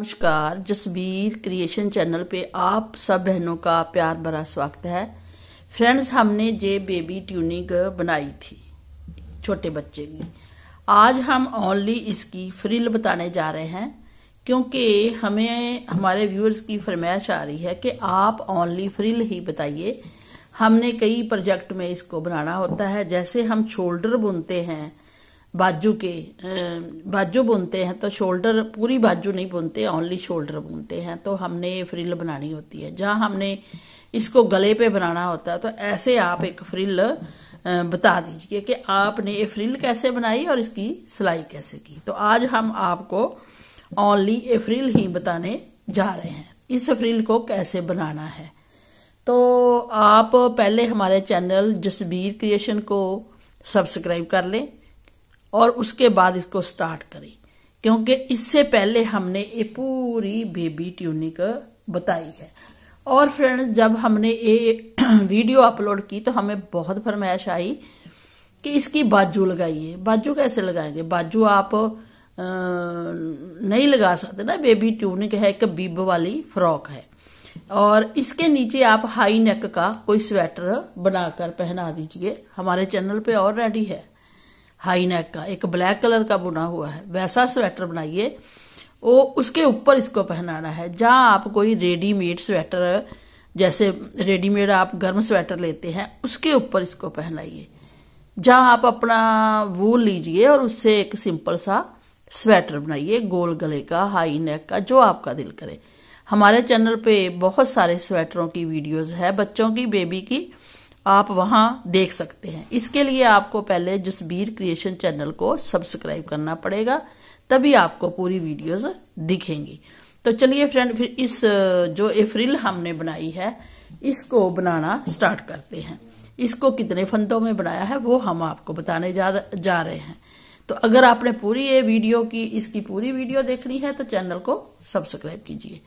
नमस्कार, Jasbir creation channel पे आप सब बहनों का प्यार भरा स्वागत है। फ्रेंड्स, हमने जे बेबी ट्यूनिंग बनाई थी छोटे बच्चे की। आज हम ओनली इसकी फ्रिल बताने जा रहे हैं, क्योंकि हमें, हमारे व्यूअर्स की फरमाइश आ रही है कि आप ओनली फ्रिल ही बताइए। हमने कई प्रोजेक्ट में इसको बनाना होता है, जैसे हम शोल्डर बुनते हैं बाजू के बाजू बुनते हैं तो शोल्डर, पूरी बाजू नहीं बुनते ओनली शोल्डर बुनते हैं। तो हमने ये फ्रिल बनानी होती है। जहाँ हमने इसको गले पे बनाना होता है तो ऐसे आप एक फ्रिल बता दीजिए कि आपने ये फ्रिल कैसे बनाई और इसकी सिलाई कैसे की। तो आज हम आपको ओनली ए फ्रिल ही बताने जा रहे हैं, इस फ्रिल को कैसे बनाना है। तो आप पहले हमारे चैनल जसबीर क्रिएशन को सब्सक्राइब कर लें। और उसके बाद इसको स्टार्ट करें। क्योंकि इससे पहले हमने ये पूरी बेबी ट्यूनिक बताई है। और फ्रेंड जब हमने ये वीडियो अपलोड की तो हमें बहुत फरमाइश आई कि इसकी बाजू लगाइए। बाजू कैसे लगाएँगे? बाजू आप आ, नहीं लगा सकते ना। बेबी ट्यूनिक है एक बीब वाली फ्रॉक है। और इसके नीचे आप हाई नेक का कोई स्वेटर बनाकर पहना दीजिए। हमारे चैनल पे ऑलरेडी है। हाई नेक का, एक ब्लैक कलर का बुना हुआ है। वैसा स्वेटर बनाइए। वो उसके ऊपर इसको पहनाना है। जहाँ आप कोई रेडीमेड स्वेटर, जैसे रेडीमेड आप गर्म स्वेटर लेते हैं, उसके ऊपर इसको पहनाइए। जहाँ आप अपना वूल लीजिए और उससे एक सिंपल सा स्वेटर बनाइए, गोल गले का, हाई नेक का, जो आपका दिल करे। हमारे चैनल पे बहुत सारे स्वेटरों की वीडियोस है, बच्चों की, बेबी की। आप वहाँ देख सकते हैं। इसके लिए आपको पहले जसबीर क्रिएशन चैनल को सब्सक्राइब करना पड़ेगा तभी आपको पूरी वीडियोस दिखेंगी। तो चलिए फ्रेंड फिर इस जो ए फ्रिल हमने बनाई है इसको बनाना स्टार्ट करते हैं। इसको कितने फंदों में बनाया है वो हम आपको बताने जा, जा रहे हैं। तो अगर आपने पूरी ये वीडियो की इसकी पूरी वीडियो देखनी है तो चैनल को सब्सक्राइब कीजिए।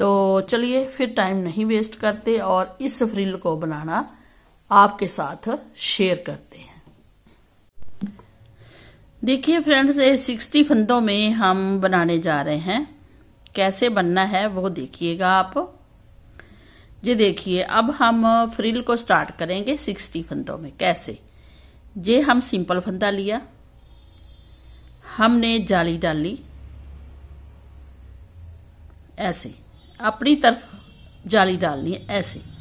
तो चलिए फिर टाइम नहीं वेस्ट करते और इस फ्रिल को बनाना आपके साथ शेयर करते हैं। देखिए फ्रेंड्स ये सिक्सटी फंदों में हम बनाने जा रहे हैं। कैसे बनना है वो देखिएगा आप। ये देखिए, अब हम फ्रिल को स्टार्ट करेंगे सिक्सटी फंदों में। कैसे? ये हम सिंपल फंदा लिया, हमने जाली डाली ऐसे, अपनी तरफ़ जाली डालनी है, ऐसे।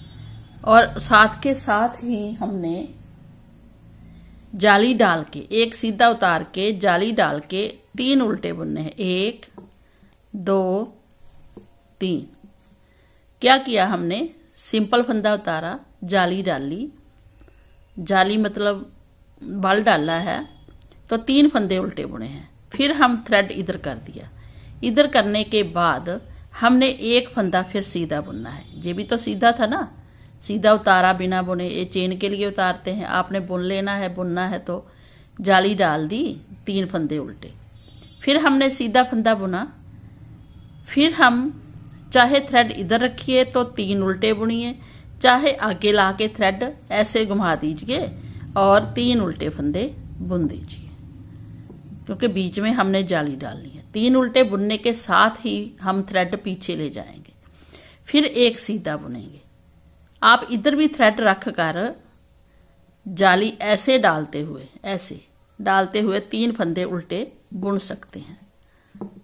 और साथ के साथ ही हमने जाली डाल के, एक सीधा उतार के जाली डाल के तीन उल्टे बुनने हैं। एक, दो, तीन। क्या किया हमने? सिंपल फंदा उतारा, जाली डाली जाली मतलब बल डाला है तो तीन फंदे उल्टे बुने हैं। फिर हम थ्रेड इधर कर दिया। इधर करने के बाद हमने एक फंदा फिर सीधा बुनना है। ये भी तो सीधा था ना? सीधा उतारा बिना बुने, ये चेन के लिए उतारते हैं। आपने बुन लेना है, बुनना है तो जाली डाल दी, तीन फंदे उल्टे। फिर हमने सीधा फंदा बुना। फिर हम चाहे थ्रेड इधर रखिए तो तीन उल्टे बुनिए, चाहे आगे ला के थ्रेड ऐसे घुमा दीजिए और तीन उल्टे फंदे बुन दीजिए। क्योंकि बीच में हमने जाली डालनी है। तीन उल्टे बुनने के साथ ही हम थ्रेड पीछे ले जाएँगे। फिर एक सीधा बुनेंगे। आप इधर भी थ्रेड रख कर जाली ऐसे डालते हुए, ऐसे, डालते हुए तीन फंदे उल्टे बुन सकते हैं।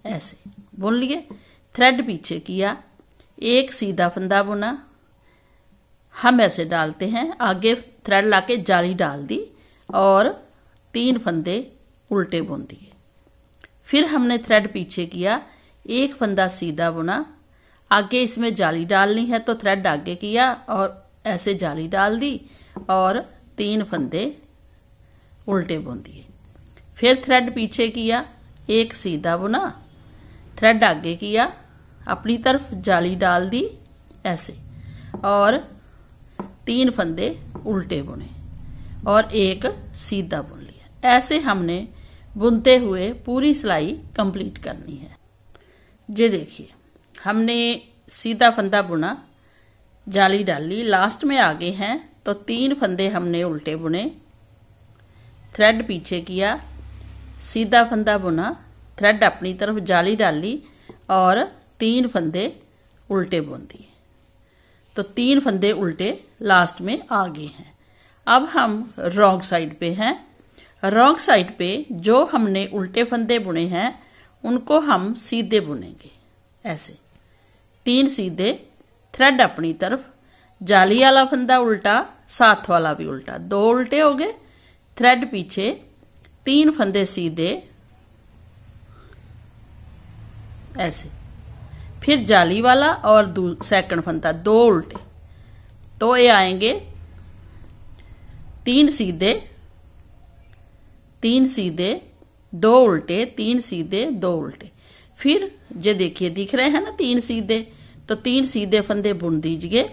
ऐसे, बुन लिए थ्रेड पीछे किया, एक सीधा फंदा बुना। हम ऐसे डालते हैं, आगे थ्रेड लाके जाली डाल दी और तीन फंदे उल्टे बुन दिए। फिर हमने थ्रेड पीछे किया, एक फंदा सीधा बुना आगे इसमें जाली डालनी है तो थ्रेड आगे किया और ऐसे जाली डाल दी और तीन फंदे उल्टे बुन दिए। फिर थ्रेड पीछे किया, एक सीधा बुना थ्रेड आगे किया, अपनी तरफ़ जाली डाल दी, ऐसे। और तीन फंदे उल्टे बुने और एक सीधा बुन लिया। ऐसे हमने बुनते हुए पूरी सिलाई कंप्लीट करनी है। ये देखिए। हमने सीधा फंदा बुना, जाली डाली लास्ट में आगे हैं तो तीन फंदे हमने उल्टे बुने। थ्रेड पीछे किया, सीधा फंदा बुना, थ्रेड अपनी तरफ़ जाली डाली और तीन फंदे उल्टे बुन दिए। तो तीन फंदे उल्टे लास्ट में आ गए हैं। अब हम रॉन्ग साइड पे हैं। रॉन्ग साइड पे जो हमने उल्टे फंदे बुने हैं, उनको हम सीधे बुनेंगे, ऐसे। तीन सीधे थ्रेड अपनी तरफ़, जाली वाला फंदा उल्टा, साथ वाला भी उल्टा। दो उल्टे हो गए थ्रेड पीछे, तीन फंदे सीधे, ऐसे। फिर जाली वाला और सेकंड फंदा, दो उल्टे। तो ये आएँगे, तीन सीधे तीन सीधे, दो उल्टे, तीन सीधे, दो उल्टे। फिर जो देखिए दिख रहे हैं ना तीन सीधे तो तीन सीधे फंदे बुन दीजिए।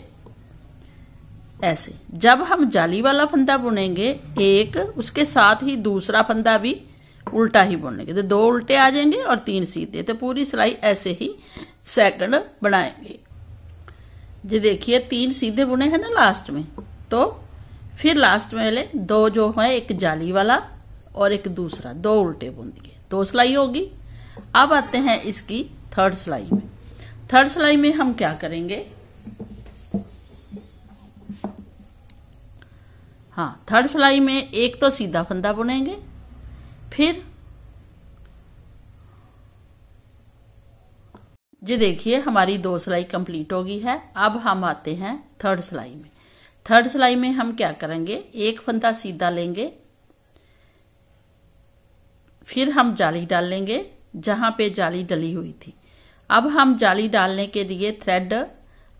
ऐसे, जब हम जाली वाला फंदा बुनेंगे, एक, उसके साथ ही दूसरा फंदा भी उल्टा ही बुनेंगे। तो दो उल्टे आ जाएँगे और तीन सीधे। तो पूरी सिलाई ऐसे ही सेकंड बनाएँगे। जो देखिए, तीन सीधे बुने हैं ना लास्ट में तो फिर लास्ट में वाले दो जो है, एक जाली वाला और एक दूसरा, दो उल्टे बुन दिए। दो सिलाई होगी। अब आते हैं इसकी थर्ड सिलाई में। थर्ड सिलाई में हम क्या करेंगे? हाँ थर्ड सिलाई में एक तो सीधा फंदा बुनेंगे, फिर जी देखिए, हमारी दो सिलाई कंप्लीट हो गई है। अब हम आते हैं थर्ड सिलाई में। थर्ड सिलाई में हम क्या करेंगे? एक फंदा सीधा लेंगे, फिर हम जाली डाल लेंगे जहाँ पे जाली डली हुई थी। अब हम जाली डालने के लिए थ्रेड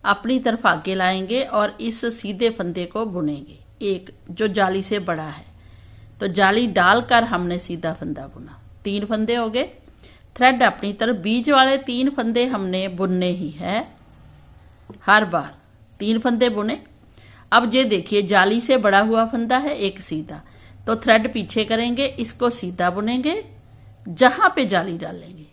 अपनी तरफ़ आगे लाएँगे और इस सीधे फंदे को बुनेंगे। एक, जो जाली से बड़ा है। तो जाली डालकर हमने सीधा फंदा बुना। तीन फंदे हो गए। थ्रेड अपनी तरफ़, बीज वाले तीन फंदे हमने बुनने ही है। हर बार तीन फंदे बुने। अब ये देखिए, जाली से बड़ा हुआ फंदा है, एक सीधा। तो थ्रेड पीछे करेंगे, इसको सीधा बुनेंगे। जहाँ पे जाली डालेंगे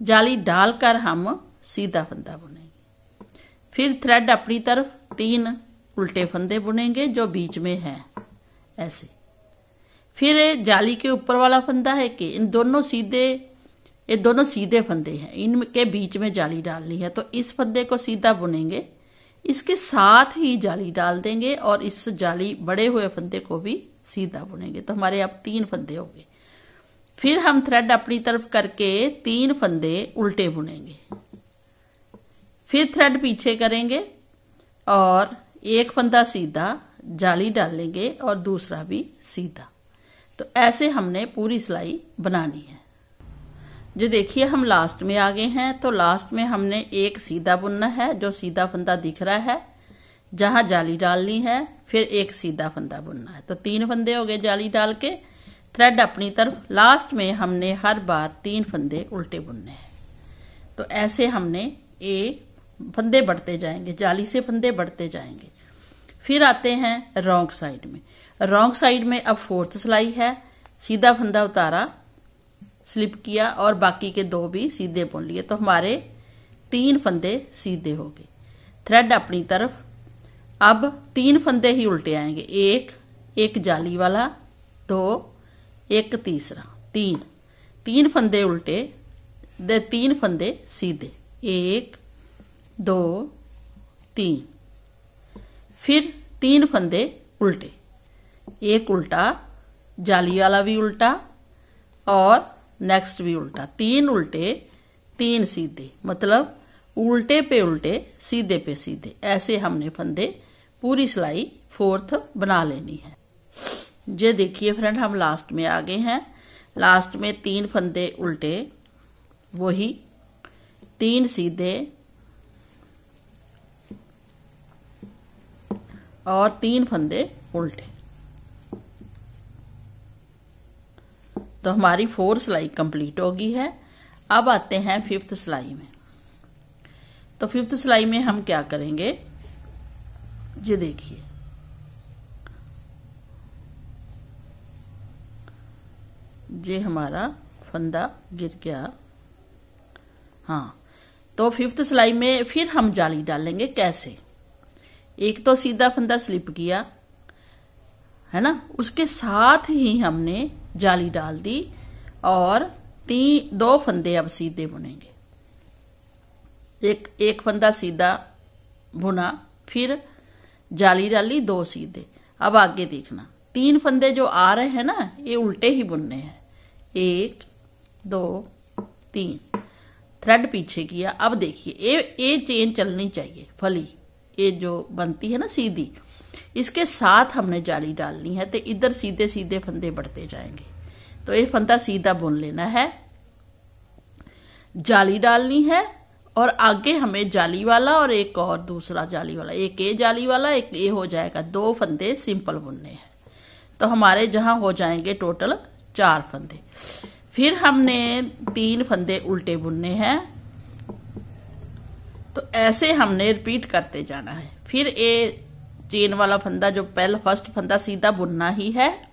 जाली डालकर हम सीधा फंदा बुनेंगे। फिर थ्रेड अपनी तरफ़ तीन उल्टे फंदे बुनेंगे जो बीच में है, ऐसे। फिर जाली के ऊपर वाला फंदा है कि इन दोनों सीधे, ये दोनों सीधे फंदे हैं। इनके बीच में जाली डालनी है तो इस फंदे को सीधा बुनेंगे। इसके साथ ही जाली डाल देंगे और इस जाली बड़े हुए फंदे को भी सीधा बुनेंगे। तो हमारे अब तीन फंदे हो गए। फिर हम थ्रेड अपनी तरफ़ करके तीन फंदे उल्टे बुनेंगे। फिर थ्रेड पीछे करेंगे और एक फंदा सीधा जाली डालेंगे और दूसरा भी सीधा। तो ऐसे हमने पूरी सिलाई बनानी है। जो देखिए, हम लास्ट में आ गए हैं तो लास्ट में हमने एक सीधा बुनना है, जो सीधा फंदा दिख रहा है, जहाँ जाली डालनी है, फिर एक सीधा फंदा बुनना है। तो तीन फंदे हो गए जाली डाल के थ्रेड अपनी तरफ़। लास्ट में हमने हर बार तीन फंदे उल्टे बुनने हैं। तो ऐसे हमने ए फंदे बढ़ते जाएँगे, जाली से फंदे बढ़ते जाएँगे। फिर आते हैं रॉन्ग साइड में। रॉन्ग साइड में अब फोर्थ सिलाई है। सीधा फंदा उतारा स्लिप किया और बाकी के दो भी सीधे बुन लिए। तो हमारे तीन फंदे सीधे हो गए। थ्रेड अपनी तरफ़। अब तीन फंदे ही उल्टे आएँगे। एक एक जाली वाला, दो एक तीसरा, तीन। तीन फंदे उल्टे, दे तीन फंदे सीधे। एक, दो, तीन। फिर तीन फंदे उल्टे। एक उल्टा, जाली वाला भी उल्टा और नेक्स्ट भी उल्टा। तीन उल्टे, तीन सीधे। मतलब उल्टे पे उल्टे, सीधे पे सीधे। ऐसे हमने फंदे पूरी सिलाई फोर्थ बना लेनी है। ये देखिए फ्रेंड, हम लास्ट में आ गए हैं। लास्ट में तीन फंदे उल्टे, वही तीन सीधे और तीन फंदे उल्टे। तो हमारी फोर सिलाई कंप्लीट होगी है। अब आते हैं फिफ्थ सिलाई में। तो फिफ्थ सिलाई में हम क्या करेंगे? ये देखिए। ये हमारा फंदा गिर गया। हाँ तो फिफ्थ सिलाई में फिर हम जाली डालेंगे कैसे? एक तो सीधा फंदा स्लिप किया, है ना? उसके साथ ही हमने जाली डाल दी और तीन दो फंदे अब सीधे बुनेंगे। एक एक फंदा सीधा बुना, फिर जाली डाली, दो सीधे। अब आगे देखना। तीन फंदे जो आ रहे हैं ना, ये उल्टे ही बुनने हैं। एक, दो, तीन। थ्रेड पीछे किया। अब देखिए, ये ये चेन चलनी चाहिए, फली। ये जो बनती है ना, सीधी। इसके साथ हमने जाली डालनी है तो इधर सीधे सीधे फंदे बढ़ते जाएँगे। तो ये फंदा सीधा बुन लेना है। जाली डालनी है, और आगे हमें जाली वाला और एक और दूसरा जाली वाला। एक ए जाली वाला, एक ए हो जाएगा। दो फंदे सिंपल बुनने हैं। तो हमारे जहाँ हो जाएँगे टोटल चार फंदे। फिर हमने तीन फंदे उल्टे बुनने हैं। तो ऐसे हमने रिपीट करते जाना है। फिर ये चेन वाला फंदा, जो पहला फ़र्स्ट फंदा सीधा बुनना ही है,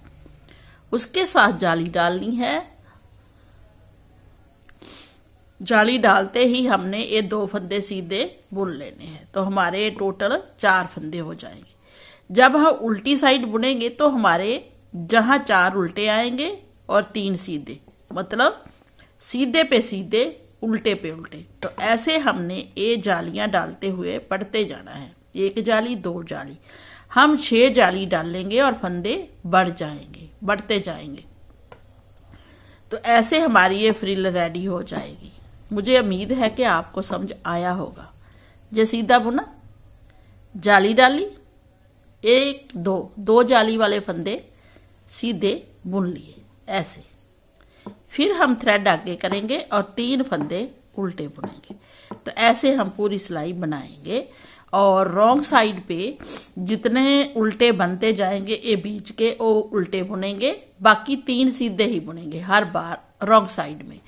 उसके साथ जाली डालनी है। जाली डालते ही हमने ये दो फंदे सीधे बुन लेने हैं। तो हमारे टोटल चार फंदे हो जाएँगे। जब हम उल्टी साइड बुनेंगे तो हमारे जहाँ चार उल्टे आएँगे और तीन सीधे। मतलब सीधे पे सीधे, उल्टे पे उल्टे। तो ऐसे हमने ये जालियाँ डालते हुए पढ़ते जाना है। एक जाली, दो जाली। हम छह जाली डालेंगे और फंदे बढ़ जाएँगे, बढ़ते जाएँगे। तो ऐसे हमारी ये फ्रिल रेडी हो जाएगी। मुझे उम्मीद है कि आपको समझ आया होगा। जो सीधा बुना। जाली डाली। एक, दो। दो जाली वाले फंदे सीधे बुन लिए। ऐसे। फिर हम थ्रेड आगे करेंगे और तीन फंदे उल्टे बुनेंगे। तो ऐसे हम पूरी सिलाई बनाएँगे और रॉन्ग साइड पे जितने उल्टे बनते जाएँगे ये बीच के वो उल्टे बुनेंगे। बाकी तीन सीधे ही बुनेंगे हर बार रॉन्ग साइड में।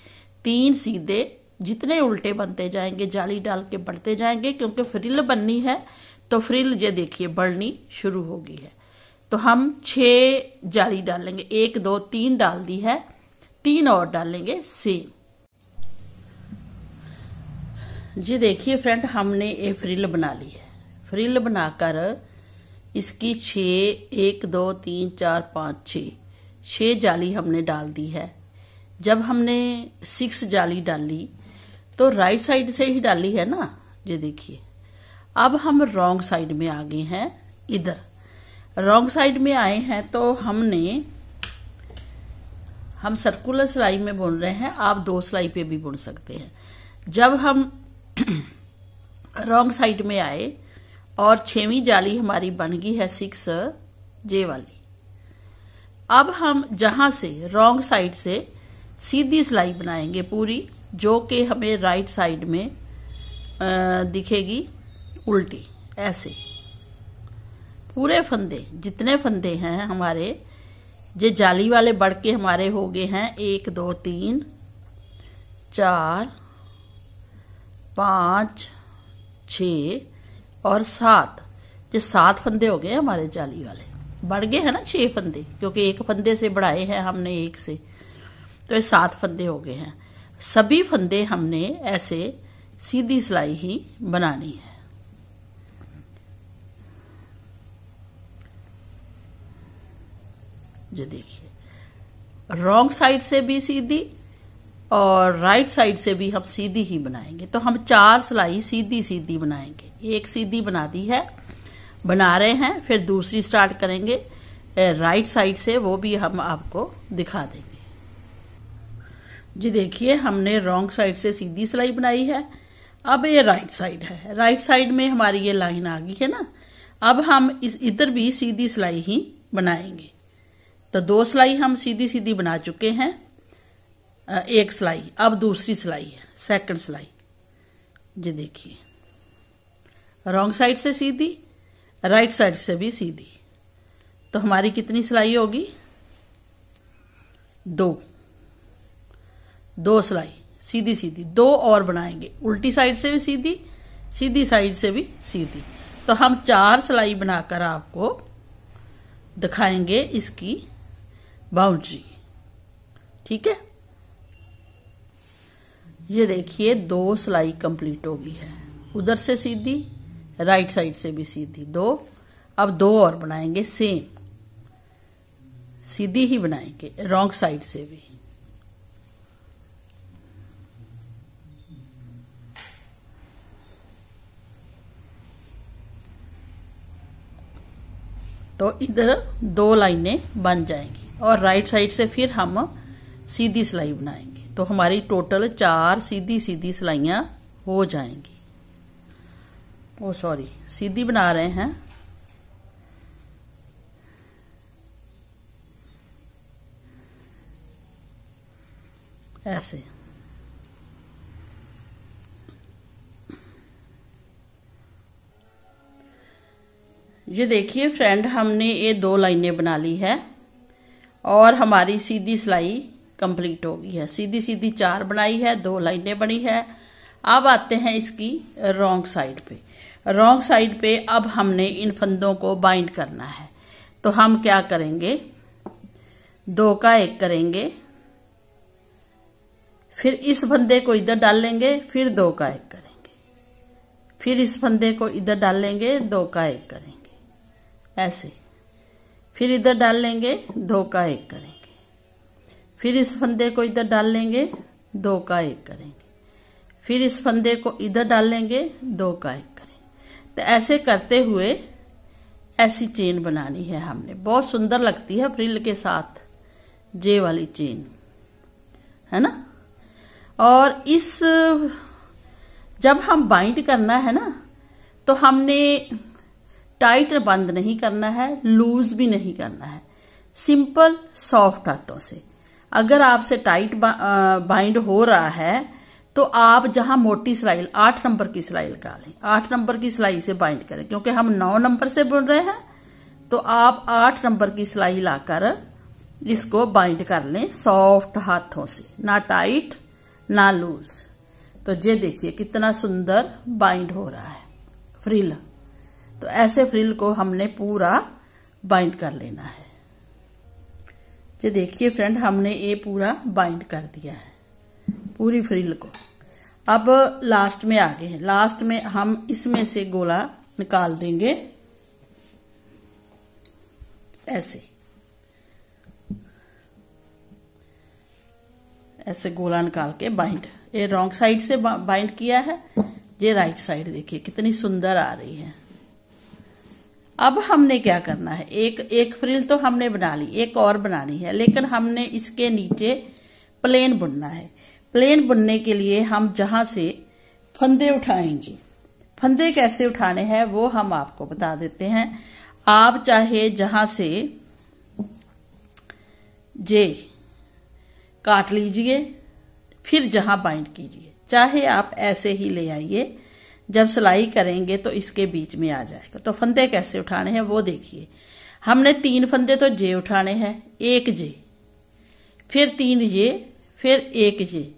तीन सीधे जितने उल्टे बनते जाएँगे, जाली डाल के बढ़ते जाएँगे, क्योंकि फ्रिल बननी है तो फ्रिल ये देखिए, बढ़नी शुरू होगी है। तो हम छह जाली डालेंगे एक, दो, तीन डाल दी है। तीन और डालेंगे सेम जी देखिए फ्रेंड हमने ये फ्रिल बना ली है। फ्रिल बनाकर इसकी छ एक, दो, तीन, चार, पाँच छ छह जाली हमने डाल दी है। जब हमने सिक्स जाली डाली तो राइट साइड से ही डाली है ना? ये देखिए। अब हम रॉन्ग साइड में आ गए हैं, इधर। रॉन्ग साइड में आए हैं तो हमने, हम सर्कुलर सिलाई में बुन रहे हैं, आप दो सिलाई पे भी बुन सकते हैं। जब हम रॉन्ग साइड में आए, और छवी जाली हमारी बन गई है सिक्स जे वाली। अब हम जहाँ से रॉन्ग साइड से सीधी सिलाई बनाएँगे पूरी, जो कि हमें राइट साइड में दिखेगी उल्टी, ऐसे। पूरे फंदे, जितने फंदे हैं हमारे ये जाली वाले बढ़ के हमारे हो गए हैं, एक, दो, तीन, चार, पाँच छ और सात। ये सात फंदे हो गए हमारे जाली वाले। बढ़ गए हैं ना छह फंदे, क्योंकि एक फंदे से बढ़ाए हैं हमने एक से। तो ये सात फंदे हो गए हैं। सभी फंदे हमने ऐसे सीधी सिलाई ही बनानी है। जो देखिए। रॉन्ग साइड से भी सीधी और राइट साइड से भी हम सीधी ही बनाएँगे। तो हम चार सिलाई सीधी सीधी बनाएँगे। एक सीधी बना दी है, बना रहे हैं, फिर दूसरी स्टार्ट करेंगे। राइट साइड से वो भी हम आपको दिखा देंगे। जी देखिए, हमने रॉन्ग साइड से सीधी सिलाई बनाई है। अब ये राइट साइड है। राइट साइड में हमारी ये लाइन आ गई है ना। अब हम इस, इधर भी सीधी सिलाई ही बनाएँगे। तो दो सिलाई हम सीधी सीधी बना चुके हैं। एक सिलाई, अब दूसरी सिलाई सेकंड सिलाई। जी देखिए। रॉन्ग साइड से सीधी राइट साइड से भी सीधी। तो हमारी कितनी सिलाई होगी? दो। दो सिलाई, सीधी सीधी। दो और बनाएँगे। उल्टी साइड से भी सीधी सीधी साइड से भी सीधी। तो हम चार सिलाई बनाकर आपको दिखाएँगे इसकी बाउंड्री। ठीक है? ये देखिए, दो सिलाई कंप्लीट हो गई है। उधर से सीधी, राइट साइड से भी सीधी। दो, अब दो और बनाएँगे, सेम। सीधी ही बनाएँगे, रॉन्ग साइड से भी। तो इधर दो लाइनें बन जाएँगी। और राइट साइड से फिर हम सीधी सिलाई बनाएँगे। तो हमारी टोटल चार सीधी सीधी सिलाइयाँ हो जाएँगी। ओ सॉरी सीधी बना रहे हैं। ऐसे। ये देखिए फ्रेंड, हमने ये दो लाइनें बना ली है। और हमारी सीधी सिलाई कंप्लीट हो गई है। सीधी सीधी चार बनाई है, दो लाइनें बनी है। अब आते हैं इसकी रॉन्ग साइड पे। रॉन्ग साइड पे अब हमने इन फंदों को बाइंड करना है। तो हम क्या करेंगे? दो का एक करेंगे। फिर इस फंदे को इधर डाल लेंगे, फिर दो का एक करेंगे। फिर इस फंदे को इधर डाल लेंगे, दो का एक करेंगे। ऐसे। फिर इधर डाल लेंगे दो का एक करेंगे। फिर इस फंदे को इधर डाल लेंगे, दो का एक करेंगे। फिर इस फंदे को इधर डाल लेंगे, दो का एक करेंगे। तो ऐसे करते हुए ऐसी चेन बनानी है हमने। बहुत सुंदर लगती है फ्रिल के साथ जे वाली चेन। है ना? और इस जब हम बाइंड करना है ना तो हमने टाइट बंद नहीं करना है, लूज भी नहीं करना है। सिंपल, सॉफ्ट हाथों से। अगर आपसे टाइट बाइंड हो रहा है तो आप जहाँ मोटी सिलाई, आठ नंबर की सिलाई लगा लें। आठ नंबर की सिलाई से बाइंड करें, क्योंकि हम नौ नंबर से बुन रहे हैं तो आप आठ नंबर की सिलाई लाकर इसको बाइंड कर लें सॉफ्ट हाथों से। ना टाइट, ना लूज। तो ये देखिए, कितना सुंदर बाइंड हो रहा है। फ्रिल। तो ऐसे फ्रिल को हमने पूरा बाइंड कर लेना है। ये देखिए फ्रेंड, हमने ये पूरा बाइंड कर दिया है, पूरी फ्रिल को। अब लास्ट में आगे हैं। लास्ट में हम इसमें से गोला निकाल देंगे। ऐसे। ऐसे गोला निकाल के बाइंड। ये रॉन्ग साइड से बाइंड किया है, ये राइट साइड देखिए, कितनी सुंदर आ रही है। अब हमने क्या करना है? एक एक फ्रिल तो हमने बना ली, एक और बनानी है, लेकिन हमने इसके नीचे प्लेन बुनना है। प्लेन बुनने के लिए हम जहाँ से फंदे उठाएँगे। फंदे कैसे उठाने हैं वो हम आपको बता देते हैं। आप चाहे जहाँ से जे काट लीजिए, फिर जहाँ बाइंड कीजिए। चाहे आप ऐसे ही ले आइए। जब सिलाई करेंगे तो इसके बीच में आ जाएगा। तो फंदे कैसे उठाने हैं वो देखिए। हमने तीन फंदे तो जे उठाने हैं, एक जे। फिर तीन जे फिर एक जे।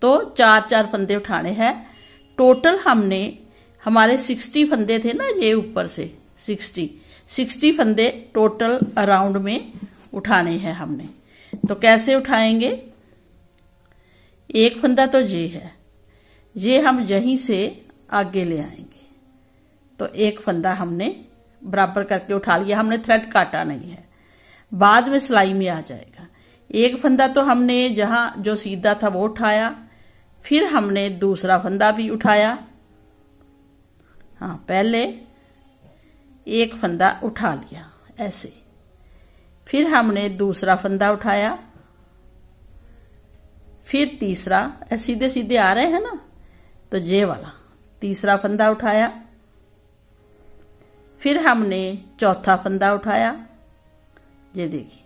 तो चार चार फंदे उठाने हैं। टोटल हमने, हमारे सिक्सटी फंदे थे ना ये ऊपर से, सिक्सटी। सिक्सटी फंदे टोटल अराउंड में उठाने हैं हमने। तो कैसे उठाएँगे? एक फंदा तो ये है। ये हम यहीं से आगे ले आएँगे। तो एक फंदा हमने बराबर करके उठा लिया। हमने थ्रेड काटा नहीं है। बाद में सिलाई में आ जाएगा। एक फंदा तो हमने जहाँ जो सीधा था वो उठाया। फिर हमने दूसरा फंदा भी उठाया। हाँ पहले एक फंदा उठा लिया, ऐसे। फिर हमने दूसरा फंदा उठाया। फिर तीसरा सीधे सीधे आ रहे हैं ना? तो ये वाला। तीसरा फंदा उठाया। फिर हमने चौथा फंदा उठाया। ये देखिए।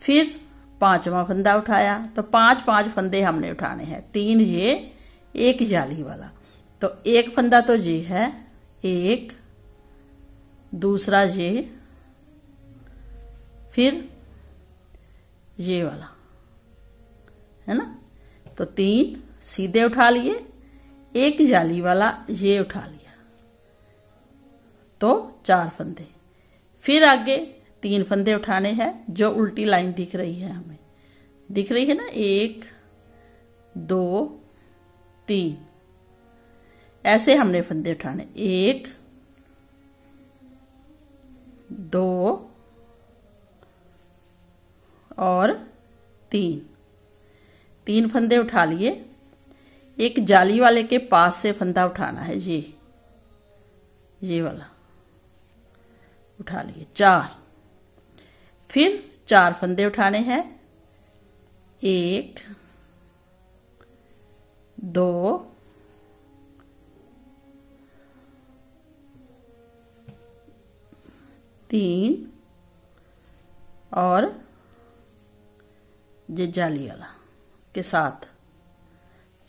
फिर पांचवा फंदा उठाया। तो पाँच पाँच फंदे हमने उठाने हैं। तीन ये, एक जाली वाला। तो एक फंदा तो ये है, एक, दूसरा ये, फिर ये वाला। है ना? तो तीन सीधे उठा लिए। एक जाली वाला ये उठा लिया। तो चार फंदे। फिर आगे तीन फंदे उठाने हैं, जो उल्टी लाइन दिख रही है हमें। दिख रही है ना? एक, दो, तीन। ऐसे हमने फंदे उठाने। एक, दो, और तीन। तीन फंदे उठा लिए। एक जाली वाले के पास से फंदा उठाना है ये ये वाला। उठा लिए। चार। फिर चार फंदे उठाने हैं। एक, दो, तीन और ये जाली वाला के साथ।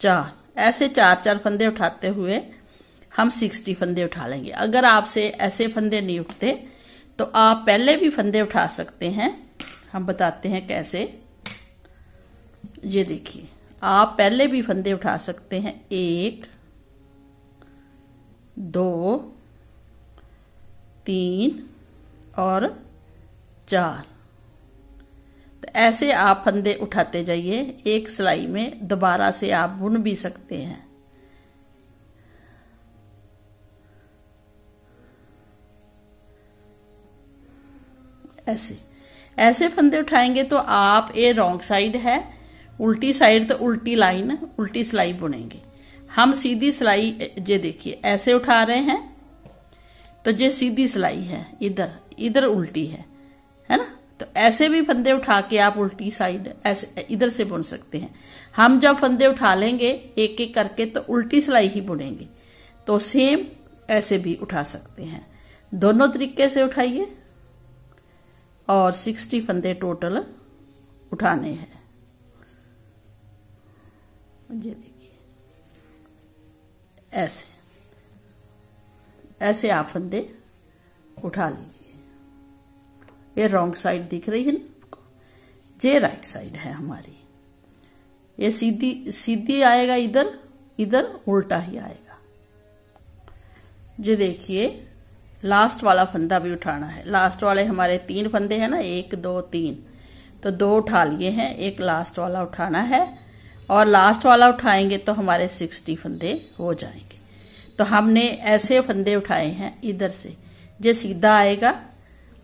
चार, ऐसे चार चार फंदे उठाते हुए हम सिक्सटी फंदे उठा लेंगे। अगर आपसे ऐसे फंदे नहीं उठते तो आप पहले भी फंदे उठा सकते हैं। हम बताते हैं कैसे। ये देखिए, आप पहले भी फंदे उठा सकते हैं। एक, दो, तीन और चार। तो ऐसे आप फंदे उठाते जाइए, एक सिलाई में दोबारा से आप बुन भी सकते हैं। ऐसे ऐसे फंदे उठाएँगे तो आप ये रॉन्ग साइड है, उल्टी साइड तो उल्टी लाइन, उल्टी सिलाई बुनेंगे। हम सीधी सिलाई, ये देखिए, ऐसे उठा रहे हैं तो ये सीधी सिलाई है, इधर इधर उल्टी है है ना? ऐसे भी फंदे उठा के आप उल्टी साइड ऐसे, इधर से बुन सकते हैं। हम जब फंदे उठा लेंगे एक एक करके तो उल्टी सिलाई ही बुनेंगे। तो सेम ऐसे भी उठा सकते हैं। दोनों तरीके से उठाइए। और सिक्सटी फंदे टोटल उठाने हैं। ये देखिए। ऐसे। ऐसे आप फंदे उठा लीजिए। ये रॉन्ग साइड दिख रही है ना ये राइट साइड है हमारी। ये सीधी सीधी आएगा इधर इधर उल्टा ही आएगा। ये देखिए लास्ट वाला फंदा भी उठाना है। लास्ट वाले हमारे तीन फंदे हैं ना, एक, दो, तीन। तो दो उठा लिए हैं, एक लास्ट वाला उठाना है। और लास्ट वाला उठाएँगे तो हमारे सिक्सटी फंदे हो जाएँगे। तो हमने ऐसे फंदे उठाए हैं इधर से। ये सीधा आएगा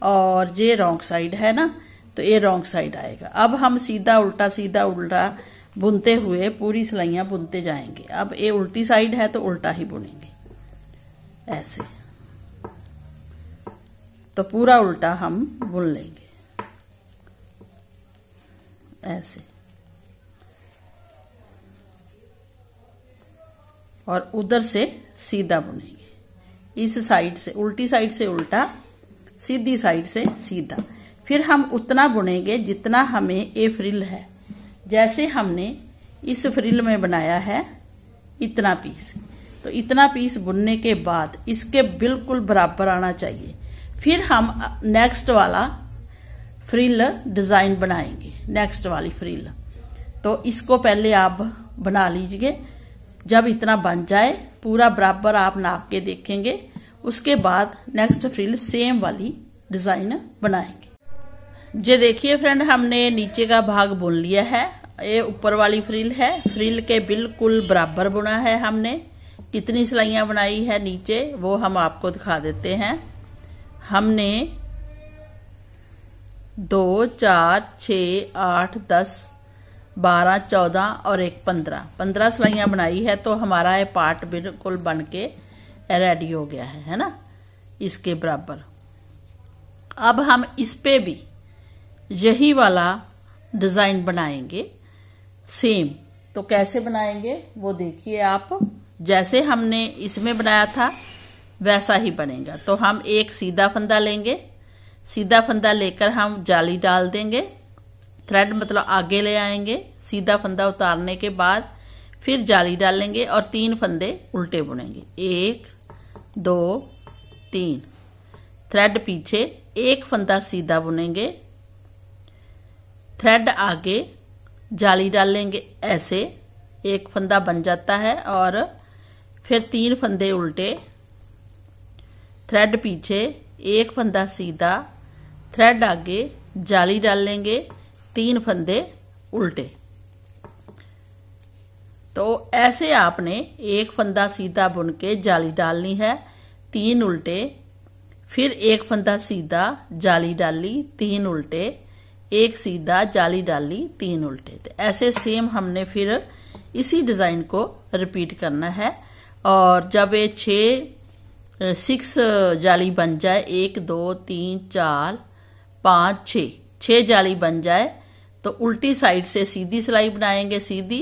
और ये रॉन्ग साइड है ना तो ये रॉन्ग साइड आएगा। अब हम सीधा उल्टा सीधा उल्टा बुनते हुए, पूरी सिलाइयाँ बुनते जाएँगे। अब ये उल्टी साइड है तो उल्टा ही बुनेंगे। ऐसे। तो पूरा उल्टा हम बुन लेंगे। ऐसे। और उधर से सीधा बुनेंगे। इस साइड से, उल्टी साइड से उल्टा सीधी साइड से सीधा। फिर हम उतना बुनेंगे जितना हमें ए फ्रिल है। जैसे हमने इस फ्रिल में बनाया है इतना पीस। तो इतना पीस बुनने के बाद इसके बिल्कुल बराबर आना चाहिए। फिर हम नेक्स्ट वाला फ्रिल डिज़ाइन बनाएँगे, नेक्स्ट वाली फ्रिल। तो इसको पहले आप बना लीजिए। जब इतना बन जाए, पूरा बराबर आप नाप के देखेंगे। उसके बाद नेक्स्ट फ्रिल सेम वाली डिज़ाइन बनाएँगे। ये देखिए फ्रेंड हमने नीचे का भाग बुन लिया है। ये ऊपर वाली फ्रिल है। फ्रिल के बिल्कुल बराबर बुना है हमने। कितनी सिलाइयाँ बनाई है नीचे, वो हम आपको दिखा देते हैं। हमने दो, चार छ आठ, दस, बारह, चौदह और एक, पंद्रह। पंद्रह सिलाइयाँ बनाई है तो हमारा ये पार्ट बिल्कुल बन के रेडी हो गया है है ना? इसके बराबर। अब हम इस पे भी यही वाला डिज़ाइन बनाएँगे। सेम। तो कैसे बनाएँगे? वो देखिए आप। जैसे हमने इसमें बनाया था, वैसा ही बनेगा। तो हम एक सीधा फंदा लेंगे। सीधा फंदा लेकर हम जाली डाल देंगे। थ्रेड मतलब आगे ले आएँगे। सीधा फंदा उतारने के बाद फिर जाली डालेंगे और तीन फंदे उल्टे बुनेंगे। एक दो, तीन। थ्रेड पीछे एक फंदा सीधा बुनेंगे। थ्रेड आगे जाली डालेंगे ऐसे एक फंदा बन जाता है और फिर तीन फंदे उल्टे। थ्रेड पीछे एक फंदा सीधा। थ्रेड आगे जाली डाल लेंगे। तीन फंदे उल्टे। तो ऐसे आपने एक फंदा सीधा बुन के जाली डालनी है, तीन उल्टे, फिर एक फंदा सीधा जाली डाली तीन उल्टे, एक सीधा जाली डाली तीन उल्टे। तो ऐसे सेम हमने फिर इसी डिज़ाइन को रिपीट करना है और जब ये छह सिक्स जाली बन जाए, एक, दो, तीन, चार, पाँच छ छः जाली बन जाए तो उल्टी साइड से सीधी सिलाई बनाएँगे, सीधी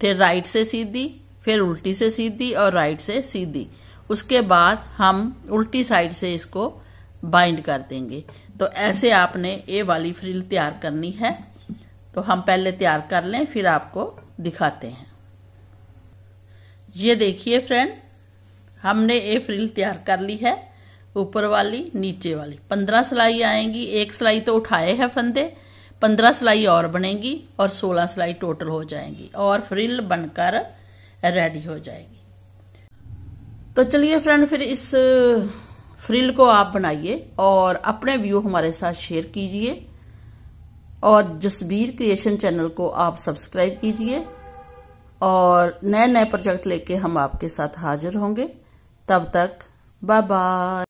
फिर राइट से सीधी, फिर उल्टी से सीधी और राइट से सीधी। उसके बाद हम उल्टी साइड से इसको बाइंड कर देंगे। तो ऐसे आपने ये वाली फ्रिल तैयार करनी है। तो हम पहले तैयार कर लें, फिर आपको दिखाते हैं। ये देखिए फ्रेंड हमने ये फ्रिल तैयार कर ली है, ऊपर वाली, नीचे वाली। पंद्रह सिलाई आएँगी, एक सिलाई तो उठाए है फंदे पंद्रह सिलाई और बनेगी और सोलह सिलाई टोटल हो जाएँगी और फ्रिल बनकर रेडी हो जाएगी। तो चलिए फ्रेंड, फिर इस फ्रिल को आप बनाइए और अपने व्यू हमारे साथ शेयर कीजिए और जसबीर क्रिएशन चैनल को आप सब्सक्राइब कीजिए और नए नए प्रोजेक्ट लेके हम आपके साथ हाजिर होंगे। तब तक बाय बाय